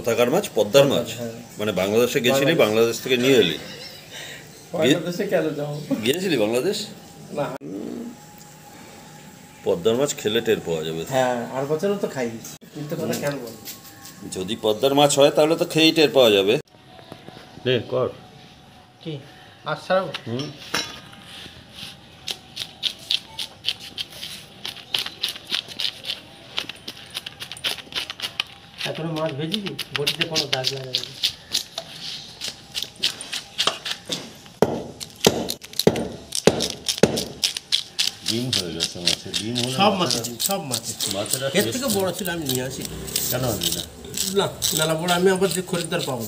কোথাকার মাছ? পদ্মার মাছ। হ্যাঁ। মানে বাংলাদেশে গেছিলি বাংলাদেশ। থেকে নিয়ে এলি। গিয়েছিলি বাংলাদেশ? পদ্মার মাছ খেলে টের পাওয়া যাবে। হ্যাঁ আর বছরও তো খাই। কেন বল যদি পদ্মার মাছ হয় তাহলে তো খেয়েই টের পাওয়া যাবে। নে কর। কি? ছাড়াবো? হুম। এখনও মাছ ভেজেছি বটিতে কোনো দাগ লাগাবে না। ডিম হয়ে গেছে মাছের ডিম হলে সব সব মাছ মাছের এর থেকে বড় ছিল আমি নিয়ে আসি। কেন না? না বড় আমি আবার যে খরিদ্দার পাবো।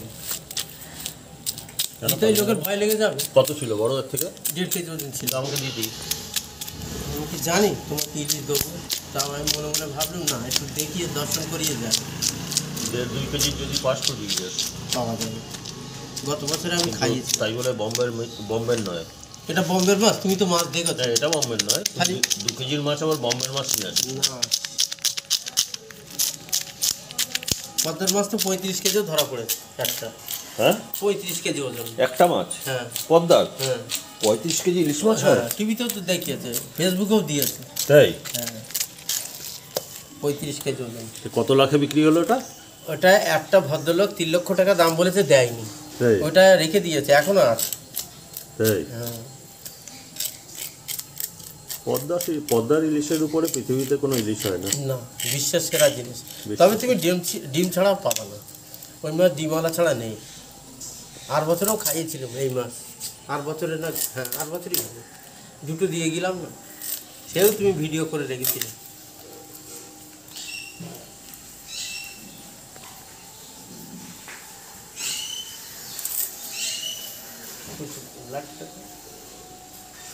না কেন লোকের ভয় লেগে যাবে। কত ছিল বড়দের থেকে? দেড় কেজি ওজন ছিল। আমাকে দিয়ে দিই আমি কি জানি তোমাকে ইলিশ দেবো? তাও আমি মনে মনে ভাবলাম না একটু দেখিয়ে দর্শন করিয়ে যায় দেড় দুই যদি পাঁচশো দিয়ে পাওয়া যাবে গত বছরে আমি খাইয়েছি। তাই বলে বম্বের বম্বের নয়। এটা বম্বের মাছ তুমি তো মাছ দেখো। না এটা বম্বের নয়। দু কেজির মাছ আবার বম্বের মাছ পদ্মার তো পঁয়ত্রিশ কেজিও ধরা পড়েছে একটা। হ্যাঁ? পঁয়ত্রিশ কেজি ওজন। একটা মাছ? হ্যাঁ। পদ্মার? হ্যাঁ। পঁয়ত্রিশ কেজি ইলিশ মাছ হ্যাঁ? হয় টিভিতেও তো দেখিয়েছে ফেসবুকেও দিয়েছে। তাই? হ্যাঁ। পঁয়ত্রিশ কেজি ওজন। কত লাখে বিক্রি হলো ওটা ওটা একটা ভদ্রলোক তিন লক্ষ টাকা দাম বলেছে দেয়নি। ওটা রেখে দিয়েছে এখনও আছে। হ্যাঁ। পদ্মা সেই- পদ্মার ইলিশের উপরে পৃথিবীতে কোনো ইলিশ হয় না। না বিশ্বাস জিনিস। তবে তুমি ডিম ডিম পাবা না। ওই মাছ ডিমওয়ালা ছাড়া নেই। আর বছরেও খাইয়েছিলাম এই মাছ আর বছরে না হ্যাঁ আর বছরই হবে। দুটো দিয়ে গেলাম না। সেও তুমি ভিডিও করে রেখেছিলে।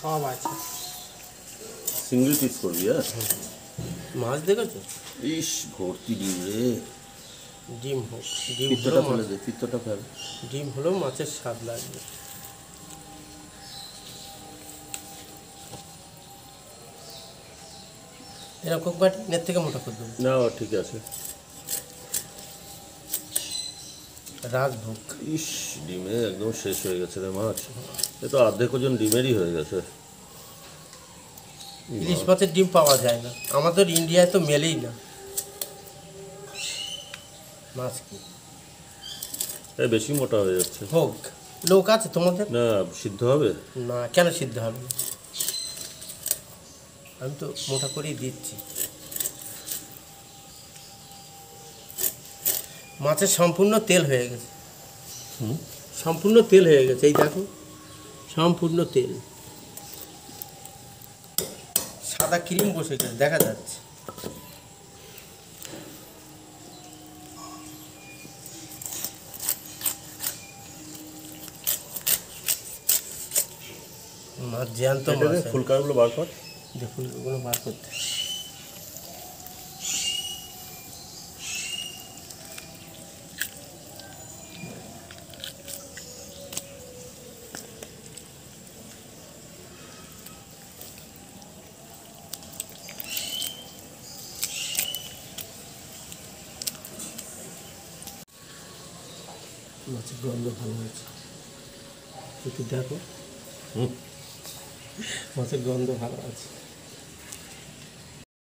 সব আছে। সিঙ্গেল পিস করবি হ্যাঁ? মাছ দেখেছ? ইস ভর্তি ডিম রে। ডিম হোক ডিম পিত্তটা ফেলে দে পিত্তটা ফেলে ডিম হলেও মাছের স্বাদ লাগবে। এরকম বাটি এর থেকে মোটা করে দেবো। না ঠিক আছে। রাজভোগ। ইস ডিমে একদম শেষ হয়ে গেছে রে মাছ। এ তো অর্ধেক ওজন ডিমেরই হয়ে গেছে। ইলিশ মাছের ডিম পাওয়া যায় না। আমাদের ইন্ডিয়ায় তো মেলেই না। মাছ কি? বেশি মোটা হয়ে যাচ্ছে। হোক লোক আছে তোমাদের? না সিদ্ধ হবে? না কেন সিদ্ধ হবে? আমি তো মোটা করেই দিচ্ছি। মাছের সম্পূর্ণ তেল হয়ে গেছে। হুম। সম্পূর্ণ তেল হয়ে গেছে এই দেখো সম্পূর্ণ তেল। সাদা ক্রিম বসে গেছে দেখা যাচ্ছে। মাছ জ্যান্ত ফুলকাগুলো বার কর। দেখুন ওগুলো বার করতে। মাছের গন্ধ ভালো হয়েছে। একটু দেখো। মাছের গন্ধ ভালো আছে।